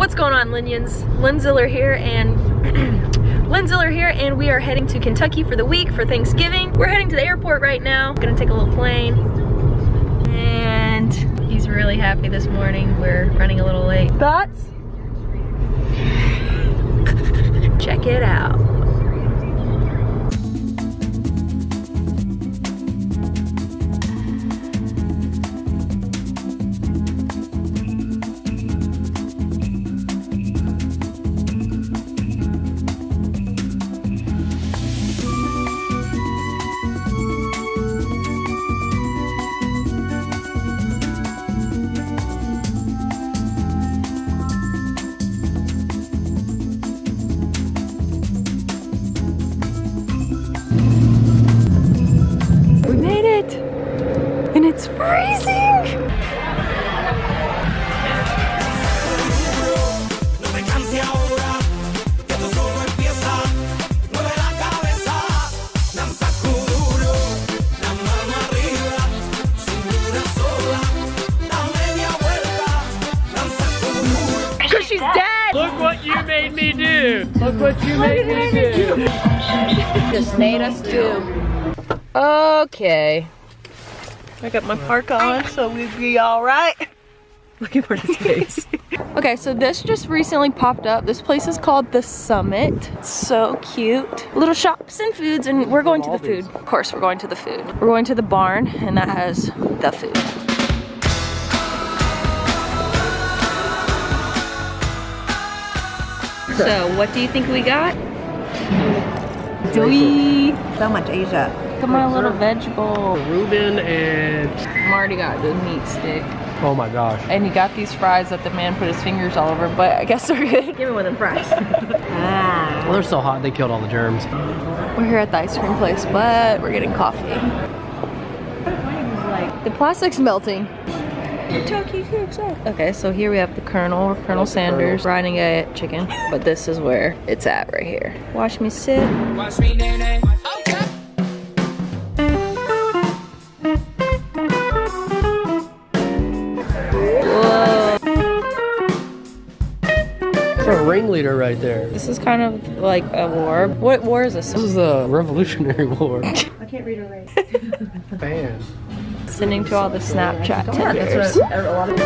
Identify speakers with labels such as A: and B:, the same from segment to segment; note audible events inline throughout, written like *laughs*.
A: What's going on, Linians? Lindziller here, and *clears throat* Lindziller here, and we are heading to Kentucky for the week for Thanksgiving. We're heading to the airport right now. Gonna take a little plane, and he's really happy this morning. We're running a little late. Thoughts? *laughs* Check it out.
B: Do! Look what you made me do!
A: Just made us do. Okay. I got my park on, so we'd be alright. Looking for his face. *laughs* okay, so this just recently popped up. This place is called The Summit. It's so cute. Little shops and foods, and we're going to the food. Of course, we're going to the food. We're going to the barn, and that has the food. So, what do you think we got? Do we?
C: So much Asia.
A: Come on, a little vegetable.
B: Reuben and
A: Marty got the meat stick.
B: oh my gosh.
A: And he got these fries that the man put his fingers all over, but I guess they're good. Give me one of them fries. *laughs*
C: Ah.
B: Well, they're so hot they killed all the germs.
A: we're here at the ice cream place, but we're getting coffee. The plastic's melting. Okay, so here we have the Colonel, Colonel Sanders, riding a chicken, but this is where it's at right here. Watch me sit.
D: Watch me, Nae Nae.
A: Whoa.
B: That's ringleader right there.
A: This is kind of like a war. What war is this?
B: This is the Revolutionary *laughs* War.
C: I can't read or write. *laughs*
B: Fan.
A: Sending to all the Snapchat tenders.
C: a lot of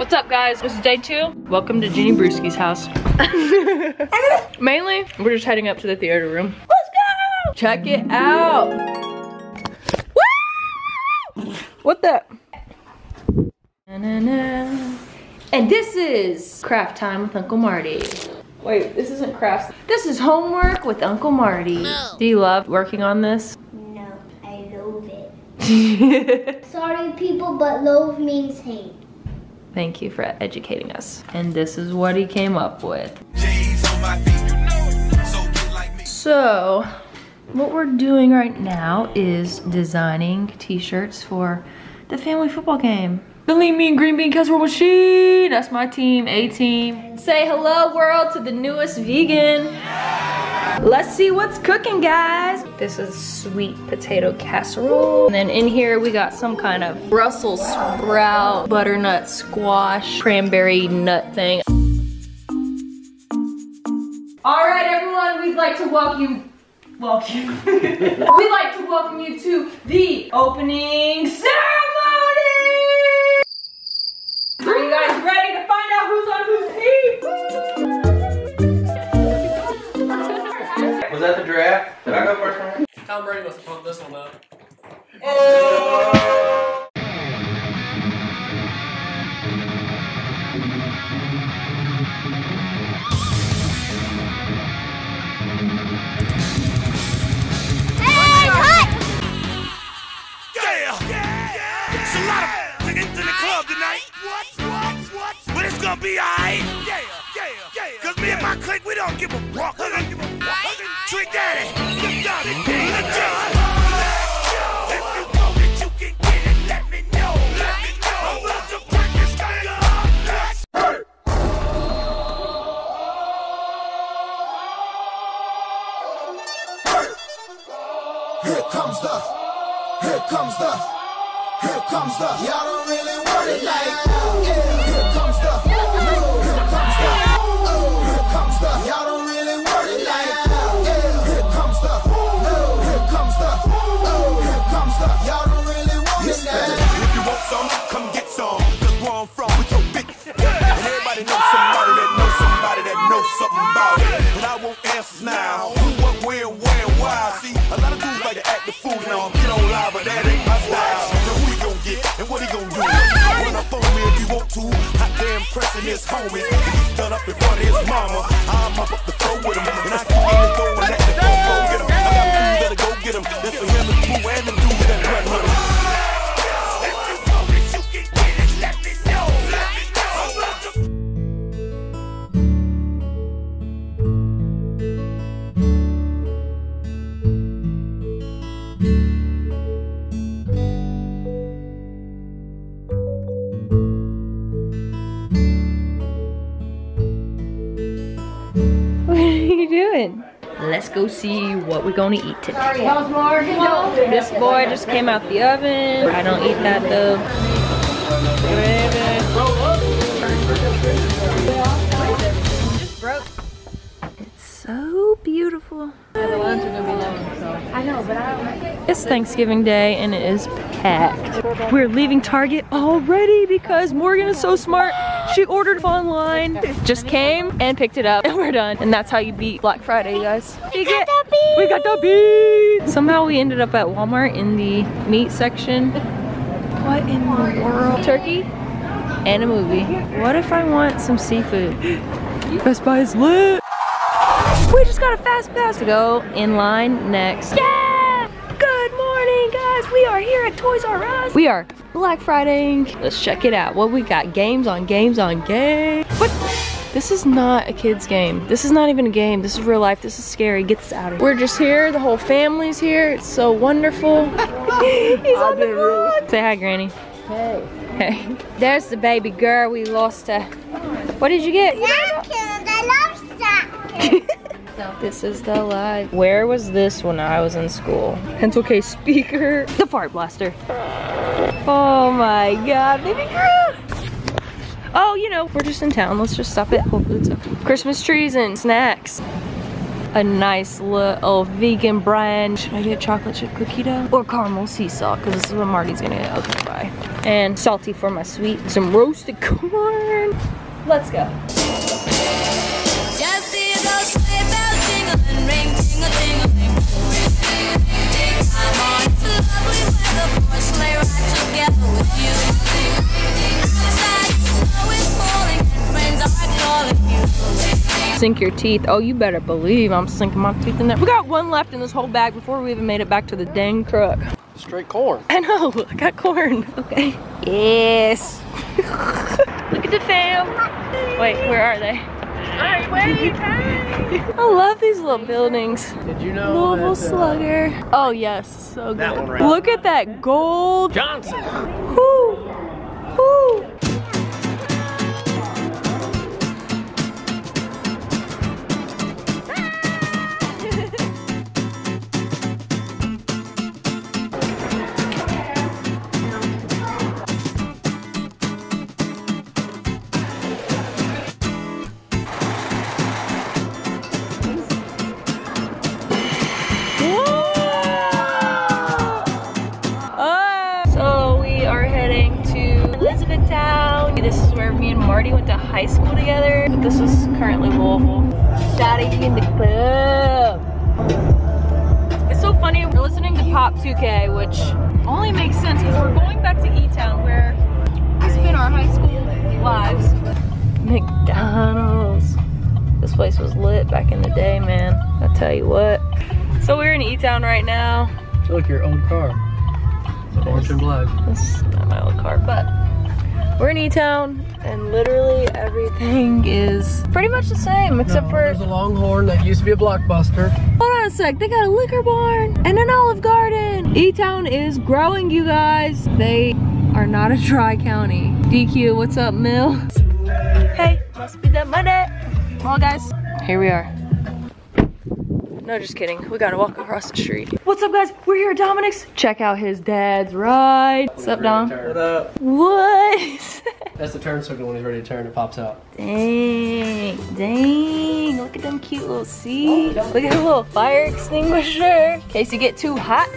A: What's up, guys? This is day two. Welcome to Jenny Brewski's house. *laughs* Mainly, we're just heading up to the theater room. Let's go! Check it out. Woo! What the? Na-na-na. And this is craft time with Uncle Marty. Wait, this isn't craft. This is homework with Uncle Marty. Do you love working on this?
E: No, I love it. *laughs* Sorry, people, but love means hate.
A: Thank you for educating us. And this is what he came up with.
D: J's on my feet, you know. So get like me.
A: So, what we're doing right now is designing t-shirts for the family football game. Believe me in Green Bean Casserole Machine. That's my team, A team. Say hello world to the newest vegan. Let's see what's cooking, guys. This is sweet potato casserole. And then in here we got some kind of Brussels sprout, butternut squash, cranberry nut thing. All right, everyone, we'd like to welcome you welcome. *laughs* We'd like to welcome you to the opening ceremony! Ready to find out who's on whose team?
F: Was that the draft? Did I go first?
B: Tom Brady must have pumped this one up.
D: Be alright. Yeah, yeah, yeah. Cause me and my clique, we don't give a fuck. We don't give a fuck. Trick Daddy, you got it. Let's go. If you want it, you can get it. Let me know. Let me know. I'm about to break this thing up. Let's
G: Here comes the, here comes the, here comes the, y'all don't really want it like, oh, yeah. Here comes the, oh, here comes the, oh, here comes the, y'all
D: his done up in front of his mama. I'm up
A: Let's go see what we're gonna eat today. This boy just came out the oven. I don't eat that though. Just broke. It's so beautiful. It's Thanksgiving Day and it is packed. We're leaving Target already because Morgan is so smart. She ordered online, just came and picked it up and we're done. And that's how you beat Black Friday, you guys. You get- We got the beat! Somehow we ended up at Walmart in the meat section. What in the world? Turkey and a movie. What if I want some seafood? Best Buy is lit! We just got a fast pass to go in line next. Yeah! Good morning, guys. We are here at Toys R Us. We are Black Friday. Let's check it out. What we got? Games on games on games. What? This is not a kid's game. This is not even a game. This is real life. This is scary. Get this out of here. We're just here. The whole family's here. It's so wonderful. *laughs* He's on the vlog. Say hi, Granny. Hey. Hey. There's the baby girl. We lost her. What did you get? *laughs* This is the live. Where was this when I was in school? Pencil case speaker. *laughs* The fart blaster. Oh my god, baby girl. Oh, you know, we're just in town. Let's just stop it. Hopefully it's open. Christmas trees and snacks. A nice little vegan brand. Should I get chocolate chip cookie dough? Or caramel sea salt? Because this is what Marty's gonna get. Okay, bye. And salty for my sweet. Some roasted *laughs* corn. Let's go. Sink your teeth. Oh, you better believe I'm sinking my teeth in there. We got one left in this whole bag before we even made it back to the dang truck.
B: Straight corn.
A: I know, *laughs* I got corn. Okay. Yes. *laughs* Look at the fam. Wait, where are they? *laughs* I love these little buildings.
B: Did you know
A: Louisville
B: that, uh,
A: Slugger. Oh yes, so good.
B: Right
A: Look at that gold.
B: Johnson?
A: Whoo. Whoo. So we are heading to Elizabethtown. This is where me and Marty went to high school together. This is currently Louisville. Shotty in the club. It's so funny, we're listening to Pop 2K, which only makes sense because we're going back to E-Town where we spent our high school lives. McDonald's. This place was lit back in the day, man. I tell you what. So we're in E-Town right now.
B: Look, your old car. Orange and black.
A: This is not my old car, but we're in E-Town and literally everything is pretty much the same except
B: No,
A: for
B: There's a Longhorn that used to be a Blockbuster.
A: hold on a sec they got a liquor barn and an olive garden E-Town is growing you guys they are not a dry county. DQ what's up Mill hey must be the money come on guys here we are No, just kidding. We gotta walk across the street. What's up, guys? We're here at Dominic's. Check out his dad's ride. What's up, Dom?
H: What up?
A: What? *laughs*
H: That's the turn signal when he's ready to turn, it pops out.
A: Dang, dang. Look at them cute little oh, seats. Look at the little fire extinguisher. In case you get too hot.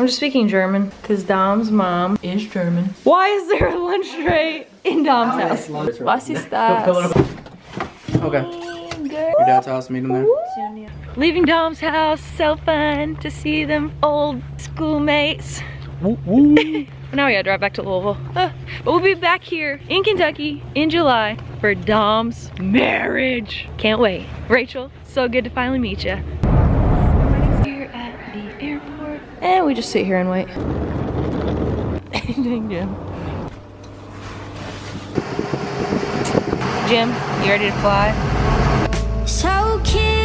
A: I'm just speaking German because Dom's mom is German. Why is there a lunch tray in Dom's house? Was ist das?
H: Okay. Your dad's house, meet him there.
A: Leaving Dom's house, so fun to see them old schoolmates. *laughs* now we gotta drive back to Louisville. Uh, but we'll be back here in Kentucky in July for Dom's marriage. Can't wait. Rachel, so good to finally meet you. Here at the airport. And we just sit here and wait. Anything, Jim? Jim, you ready to fly?
I: So kiss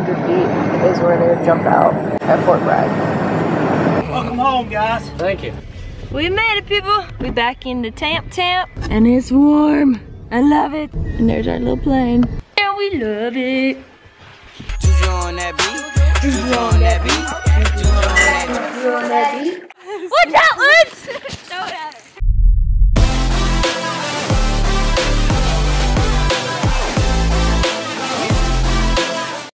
A: 100 feet is where they would jump out at Fort Bragg.
B: Welcome home, guys.
H: Thank you.
A: We made it, people. We back in the Tamp Tamp, and it's warm. I love it. And there's our little plane. And we love it. Watch out, Woods! *laughs*